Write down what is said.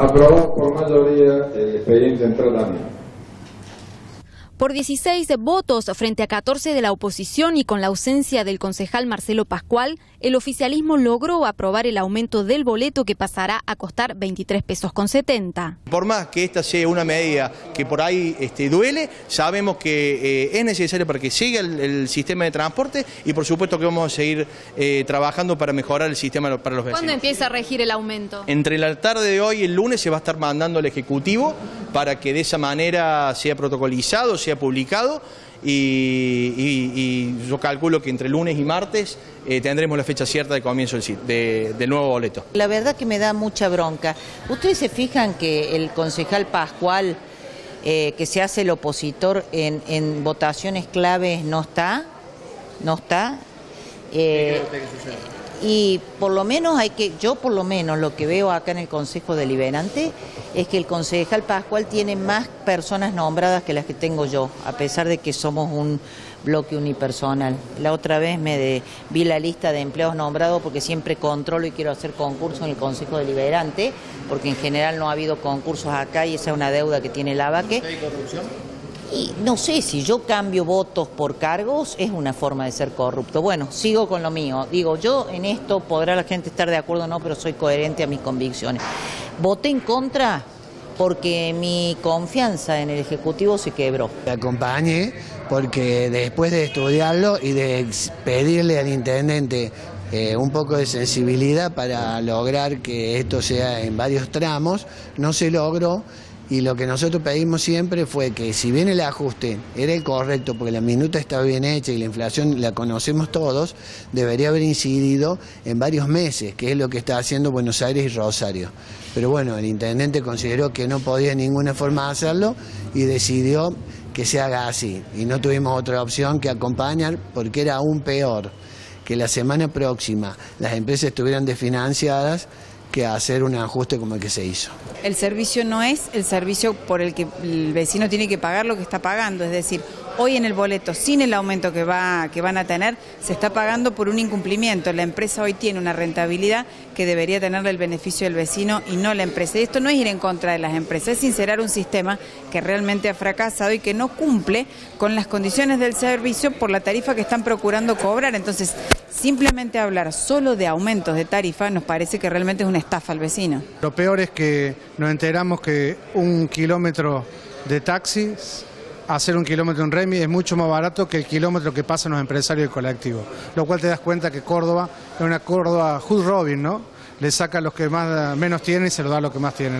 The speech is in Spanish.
Aprobamos por mayoría el expediente en tratamiento. Por 16 votos frente a 14 de la oposición y con la ausencia del concejal Marcelo Pascual, el oficialismo logró aprobar el aumento del boleto que pasará a costar 23 pesos con 70. Por más que esta sea una medida que por ahí este, duele, sabemos que eh, es necesario para que siga el, sistema de transporte y por supuesto que vamos a seguir eh, trabajando para mejorar el sistema para los vecinos. ¿Cuándo empieza a regir el aumento? Entre la tarde de hoy y el lunes se va a estar mandando al Ejecutivo para que de esa manera sea protocolizado, sea publicado y, yo calculo que entre lunes y martes eh, tendremos la fecha cierta de comienzo del, del nuevo boleto. La verdad que me da mucha bronca. ¿Ustedes se fijan que el concejal Pascual, eh, que se hace el opositor en, en votaciones claves, no está? ¿No está? Eh, y por lo menos hay que, yo por lo menos lo que veo acá en el Consejo Deliberante es que el concejal Pascual tiene más personas nombradas que las que tengo yo, a pesar de que somos un bloque unipersonal. La otra vez me vi la lista de empleados nombrados porque siempre controlo y quiero hacer concursos en el Consejo Deliberante, porque en general no ha habido concursos acá y esa es una deuda que tiene el ABAQUE. ¿Hay corrupción? Y no sé si yo cambio votos por cargos, es una forma de ser corrupto. Bueno, sigo con lo mío. Digo, yo en esto podrá la gente estar de acuerdo o no, pero soy coherente a mis convicciones. Voté en contra porque mi confianza en el Ejecutivo se quebró. Me acompañé porque después de estudiarlo y de pedirle al intendente eh, un poco de sensibilidad para lograr que esto sea en varios tramos, no se logró y lo que nosotros pedimos siempre fue que si bien el ajuste era el correcto, porque la minuta está bien hecha y la inflación la conocemos todos, debería haber incidido en varios meses, que es lo que está haciendo Buenos Aires y Rosario. Pero bueno, el intendente consideró que no podía de ninguna forma hacerlo y decidió que se haga así. Y no tuvimos otra opción que acompañar porque era aún peor que la semana próxima las empresas estuvieran desfinanciadas que hacer un ajuste como el que se hizo. El servicio no es el servicio por el que el vecino tiene que pagar lo que está pagando, es decir, hoy en el boleto, sin el aumento que, va, que van a tener, se está pagando por un incumplimiento. La empresa hoy tiene una rentabilidad que debería tenerle el beneficio del vecino y no la empresa. Y esto no es ir en contra de las empresas, es sincerar un sistema que realmente ha fracasado y que no cumple con las condiciones del servicio por la tarifa que están procurando cobrar. Entonces, simplemente hablar solo de aumentos de tarifa nos parece que realmente es una estafa al vecino. Lo peor es que nos enteramos que un kilómetro de taxis hacer un kilómetro en Remi es mucho más barato que el kilómetro que pasan los empresarios del colectivo. Lo cual te das cuenta que Córdoba es una Córdoba Hood Robin, ¿no? Le saca a los que más, menos tienen y se lo da a los que más tienen.